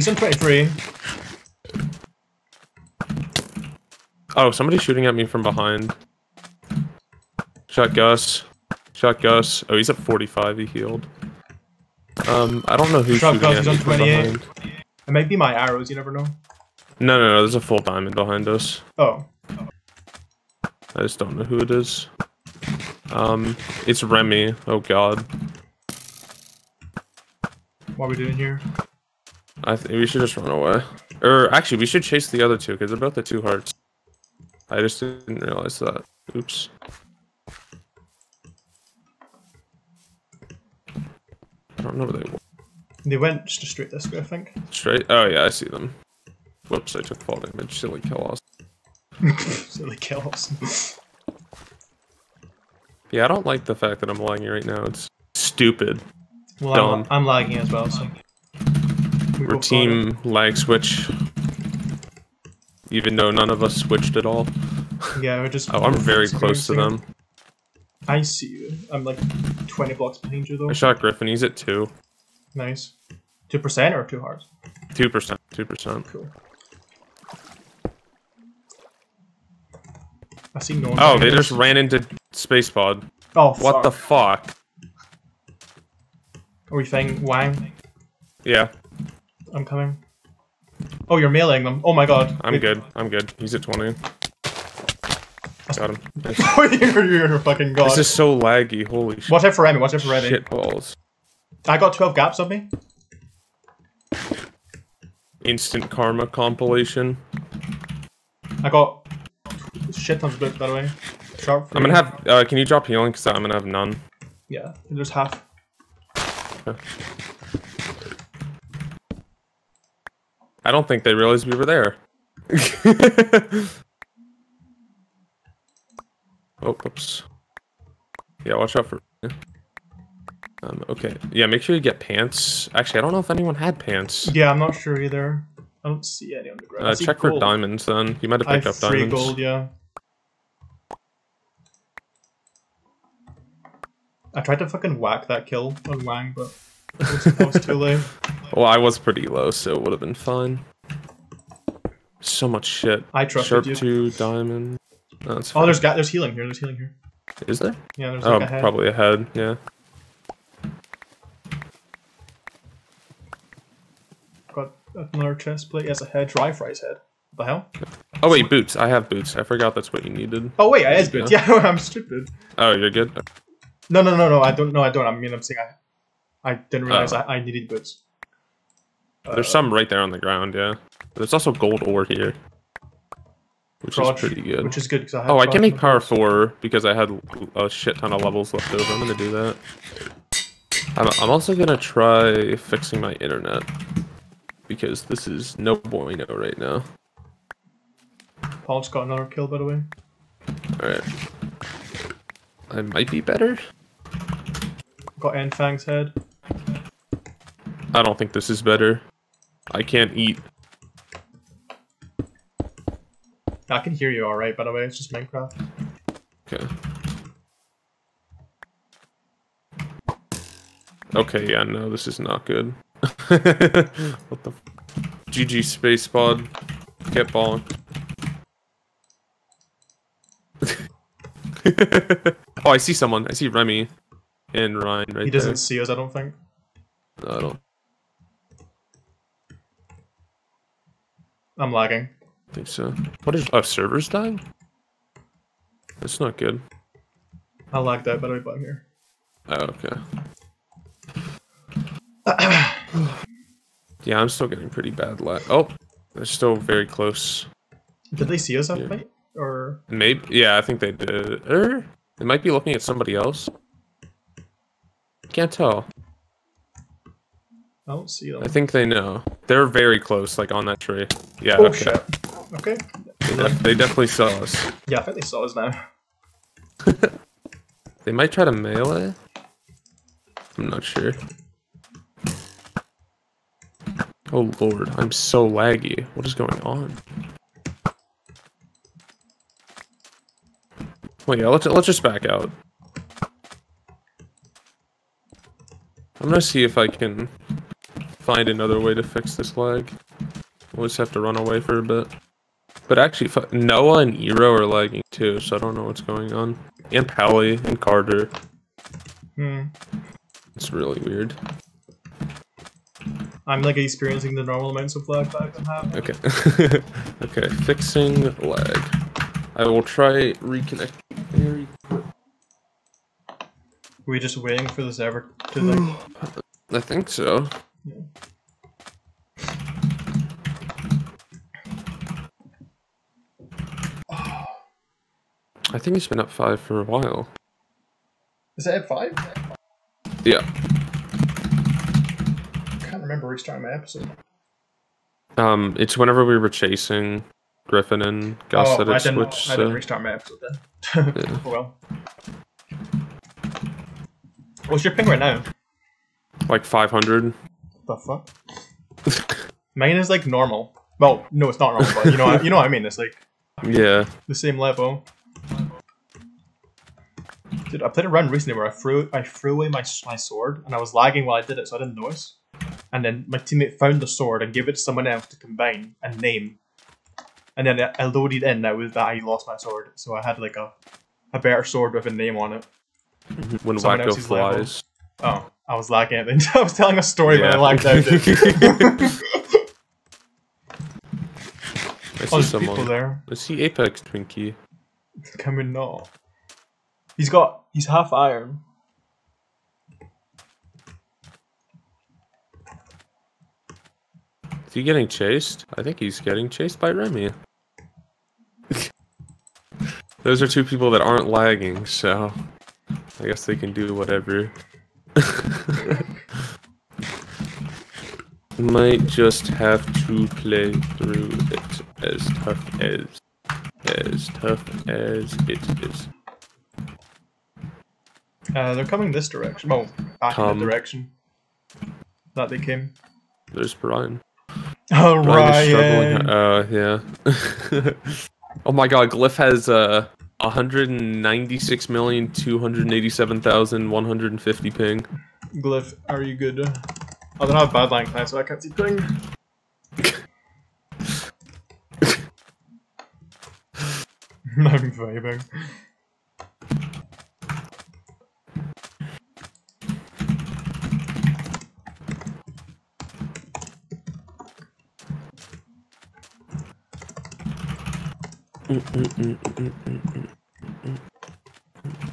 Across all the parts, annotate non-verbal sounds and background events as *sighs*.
He's on 20, he's on 23. Oh, somebody's shooting at me from behind. Shot Gus. Shot Gus. Oh, he's at 45. He healed. Um, I don't know who's Shot shooting Gus, at me on from 28. behind. It might be my arrows, you never know. No, no, no. There's a full diamond behind us. Oh. I just don't know who it is. Um, it's Remy. Oh God. What are we doing here? I think we should just run away. Or actually, we should chase the other two because they're both the two hearts. I just didn't realize that. Oops. I don't know where they went. They went just straight this way, I think. Straight. Oh yeah, I see them. Whoops! I took fall damage. Silly kill us. *laughs* Silly kills. Yeah, I don't like the fact that I'm lagging right now. It's stupid. well, Dumb. I'm, I'm lagging as well, so. We We're both got it. team lag switch. Even though none of us switched at all. Yeah, we're just. *laughs* Oh, I'm very close to them. I see you. I'm like 20 blocks behind you, though. I shot Griffin. He's at two. Nice. 2% or 2 hearts? Two percent. Two percent. Cool. I see no one. Oh, they just ran into space pod. Oh, What the fuck. fuck? Are we fighting Wang? Yeah, I'm coming. Oh, you're mailing them. Oh my god. I'm Wait. good. I'm good. He's at 20. Got him. *laughs* You're, fucking god. This is so laggy. Holy shit. Watch out for Remy, watch out for Remy. Shit balls. I got 12 gaps on me. Instant karma compilation. I got shit tons of books, by the way. Sharp. I'm gonna have. Uh, can you drop healing? Cause I'm gonna have none. Yeah, there's half. I don't think they realized we were there. *laughs* oh, oops. Yeah, watch out for. Um, okay. Yeah, make sure you get pants. Actually, I don't know if anyone had pants. Yeah, I'm not sure either. I don't see any on the ground. Uh, check for gold. diamonds then. You might have I picked have up three diamonds. gold, yeah. I tried to fucking whack that kill on Wang, but it was, was too *laughs* late. Well, I was pretty low, so it would have been fine. So much shit. I trusted Sharp you. two diamond. No, Oh, fine. there's ga- there's healing here. There's healing here. Is there? Yeah, there's Oh, like a head. probably ahead. Yeah. Got another chest plate. Yes, a head. Dry fry's head. What the hell? Oh wait, boots. I have boots. I forgot that's what you needed. Oh wait, I had Yeah. boots. *laughs* Yeah, I'm stupid. Oh, you're good. No, no, no, no. I don't. No, I don't. I mean, I'm saying I, I didn't realize Oh. I, I needed boots. There's Uh, some right there on the ground. Yeah. There's also gold ore here, which prod, is pretty good. Which is good because I have. Oh, I can make power four because I had a shit ton of levels left over. I'm gonna do that. I'm, I'm also gonna try fixing my internet because this is no bueno right now. Paul's got another kill, by the way. Alright. I might be better. Got nFang's head. I don't think this is better. I can't eat. I can hear you alright, by the way. It's just Minecraft. Okay. Okay, yeah, no, this is not good. *laughs* what the? F- GG space pod. Kept balling. *laughs* oh, I see someone. I see Remy and Ryan right He doesn't there. see us, I don't think. No, I don't I'm lagging. I think so. What is? our servers dying. That's not good. I lagged out, by the way, but I'm here. Oh, okay. *clears throat* yeah, I'm still getting pretty bad lag. Oh, they're still very close. Did they see us that Yeah. fight? Or Maybe, yeah, I think they did. Or they might be looking at somebody else. Can't tell. I don't see them. I think they know. They're very close, like on that tree. Yeah, oh okay. shit. Okay. They, def- they definitely saw us. Yeah, I think they saw us now. *laughs* They might try to melee. I'm not sure. Oh lord, I'm so laggy. What is going on? Well, yeah, let's let's just back out. I'm gonna see if I can find another way to fix this lag. We'll just have to run away for a bit. But actually, Noah and Eero are lagging too, so I don't know what's going on. And Pally and Carter. Hmm. It's really weird. I'm like experiencing the normal amounts of lag that I can have. Okay. *laughs* okay, fixing lag. I will try reconnect. Very quick. Were we just waiting for the server to *gasps* like I think so. I think he's been up five for a while. Is it at five? Yeah. I can't remember restarting my episode. Um, it's whenever we were chasing Griffin and Gus oh, that I it didn't, switched. I didn't so- restart my episode then. Yeah. *laughs* oh well. What's your ping right now? like 500. The fuck? Mine is like normal. Well, no, it's not normal, but you know, what- you know what I mean. It's like Yeah. the same level. Dude, I played a run recently where I threw I threw away my my sword and I was lagging while I did it, so I didn't notice. And then my teammate found the sword and gave it to someone else to combine and name. And then I- loaded in that was that I lost my sword, so I had like a a better sword with a name on it. When Wacko else's level. flies. Oh, I was lagging it. *laughs* I was telling a story when I Yeah. lagged out. I oh, *laughs* see there's people there. I see Apex Twinkie. Can we not? He's got. He's half iron. Is he getting chased? I think he's getting chased by Remy. *laughs* Those are two people that aren't lagging, so I guess they can do whatever. *laughs* Might just have to play through it as tough as as tough as it is. Uh, they're coming this direction. Well, back in Come. the direction that they came. There's Brian. Oh, Brian. Uh, yeah. *laughs* oh my god, Glyph has uh 196,287,150 ping. Glyph, are you good? I don't have Badlion tonight, so I can't see ping. *laughs* *laughs* I'm vibing.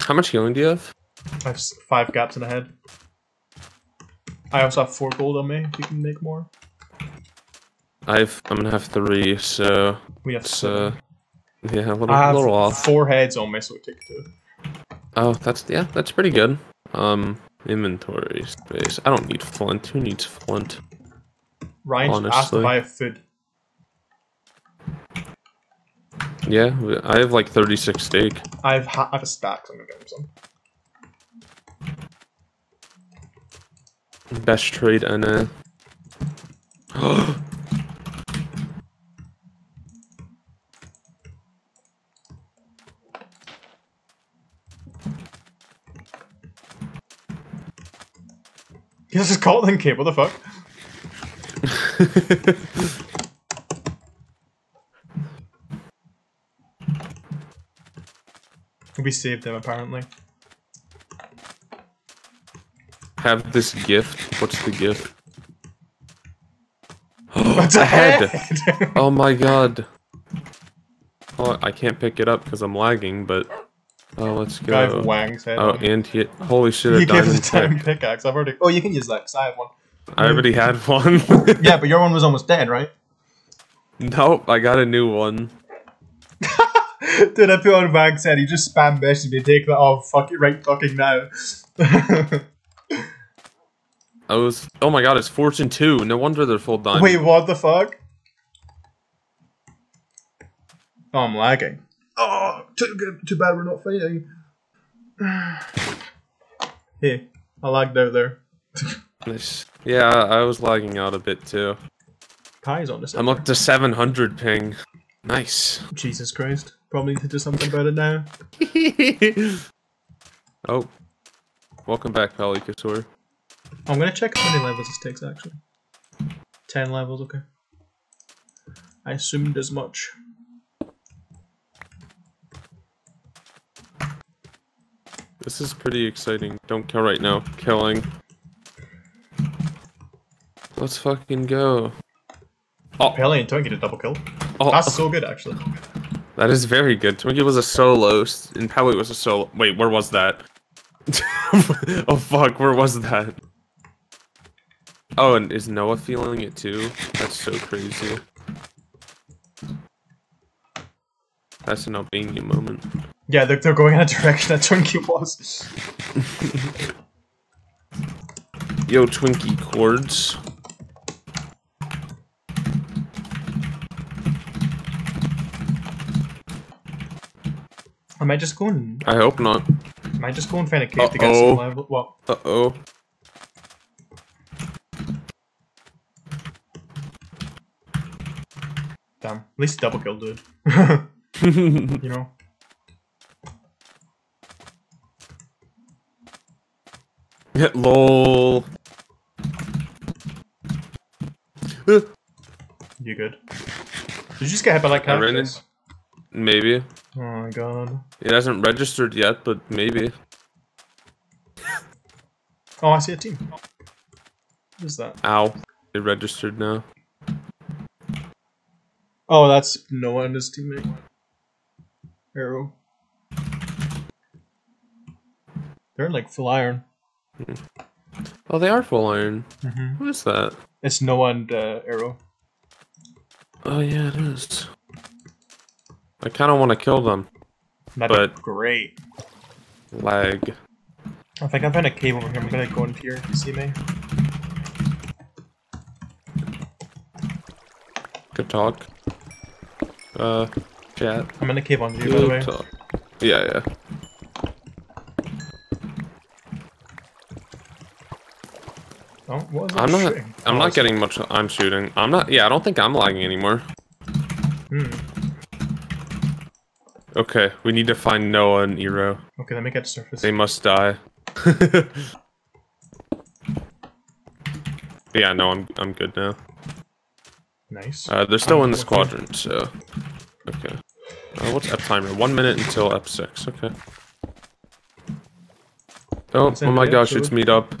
How much healing do you have? I have five gaps in the head. I also have four gold on me. If you can make more, I've I'm gonna have three, so we have. uh yeah a little, I have little off. four heads on me, so it take two. Oh, that's yeah, that's pretty good. Um, inventory space. I don't need flint. Who needs flint? Ryan just asked to Honestly. buy a food. Yeah, I have like 36 steak. I have ha- I have a stack, so I'm gonna get him some. Best trade and uh. *gasps* He has his Scotland cape. What the fuck? *laughs* We saved him apparently. have this gift. What's the gift? *gasps* Oh, What's a a head. head? Oh my god. Oh, I can't pick it up because I'm lagging, but oh, let's Guy with go. Wang's head. Oh, and he holy shit, a gave a diamond diamond pick. pickaxe. I've already. Oh, you can use that because I have one. I already had one. Yeah, but your one was almost dead, right? *laughs* nope, I got a new one. Dude, I put on Wang's head. He just spam messaged me. Take that oh, off. Fuck it right fucking now. I was. Oh my god, it's Fortune two. No wonder they're full diamond. Wait, what the fuck? Oh, I'm lagging. Oh, too good. Too bad we're not fighting. *sighs* hey, I lagged out there. Yeah, I was lagging out a bit too. Kai's on this. I'm up to 700 ping. Nice. Jesus Christ. Probably need to do something about it now. *laughs* oh. Welcome back, Pally Couture. I'm gonna check how many levels this takes actually. Ten levels, okay. I assumed as much. This is pretty exciting. Don't kill right now. Killing. Let's fucking go. Oh, Pele and get a double kill. Oh That's so good, actually. that is very good. Twinkie was a solo, and Pele was a solo. Wait, where was that? *laughs* oh fuck, where was that? Oh, and is Noah feeling it too? That's so crazy. That's an Albania moment. Yeah, they're, they're going in a direction that Twinkie was. *laughs* Yo, Twinkie chords. I might just go and I hope not. Am I might just go and find a cave to get some Uh-oh. level. What? Uh oh. Damn. At least double kill, dude. *laughs* you know. Hit Lol. Uh, You good? Did you just get hit by that I cactus? Maybe. Oh my god. It hasn't registered yet, but maybe. Oh, I see a team. What is that? Ow. It registered now. Oh, that's Noah and his teammate. Eero. They're in like full iron. Oh, they are full iron. Mm-hmm. What is that? It's Noah and uh, Eero. Oh, yeah, it is. I kind of want to kill them. That'd But- be great. Lag. I think I found a cave over here. I'm gonna go into here. You see me? Good talk. Uh, chat. I'm in a cave on you, by the way. Talk. Yeah, yeah. Oh, what is I'm not. shooting? I'm Oh, not getting much. I'm shooting. I'm not. Yeah, I don't think I'm lagging anymore. Hmm. Okay, we need to find Noah and Eero. Okay, let me get to surface. They must die. *laughs* yeah, no, I'm I'm good now. Nice. Uh, they're still Um, in the what's quadrant, so okay. Uh, what's F timer? One minute until F six. Okay. Oh, oh my gosh, it's meet up.